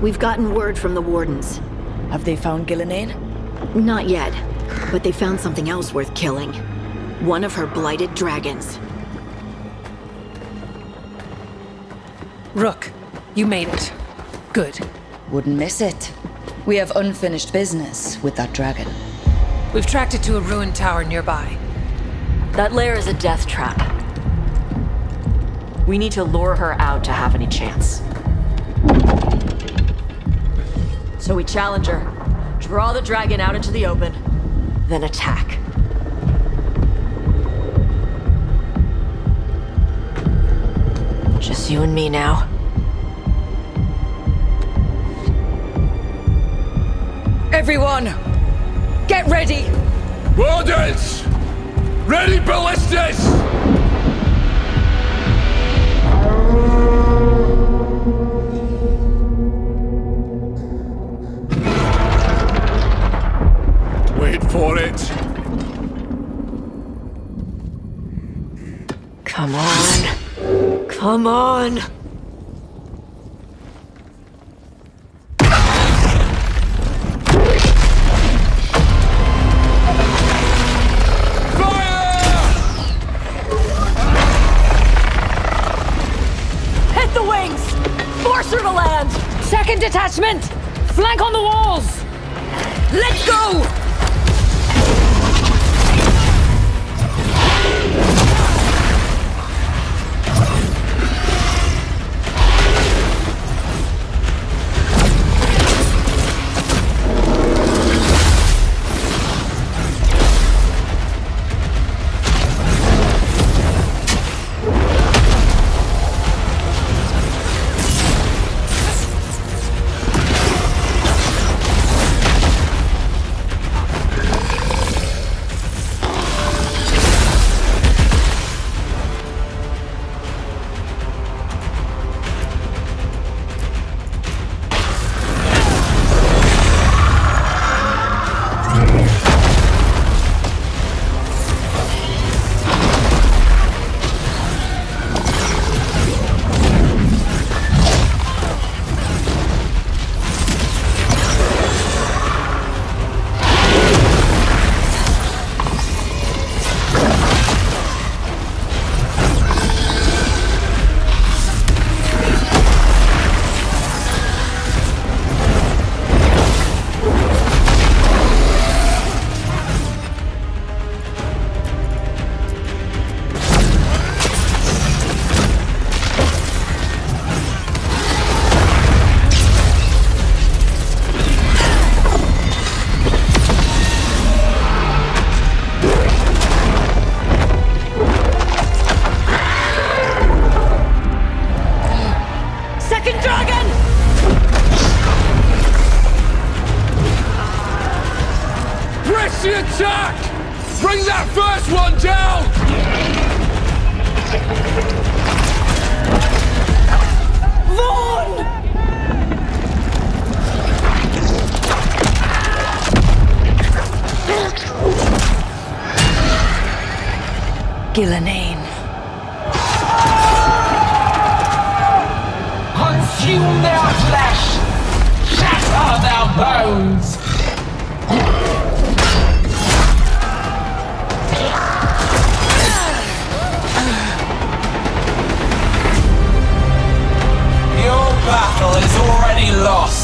We've gotten word from the Wardens. Have they found Ghilan'nain? Not yet, but they found something else worth killing. One of her blighted dragons. Rook, you made it. Good. Wouldn't miss it. We have unfinished business with that dragon. We've tracked it to a ruined tower nearby. That lair is a death trap. We need to lure her out to have any chance. So we challenge her, draw the dragon out into the open, then attack. Just you and me now. Everyone! Get ready! Wardens! Ready ballistas! Wait for it. Come on. Come on. Hit the wings! Force her to land! Second detachment! Flank on the walls! Let's go! Press the attack! Bring that first one down! Ghilan'nain. Consume their flesh! Shatter their bones! Battle is already lost!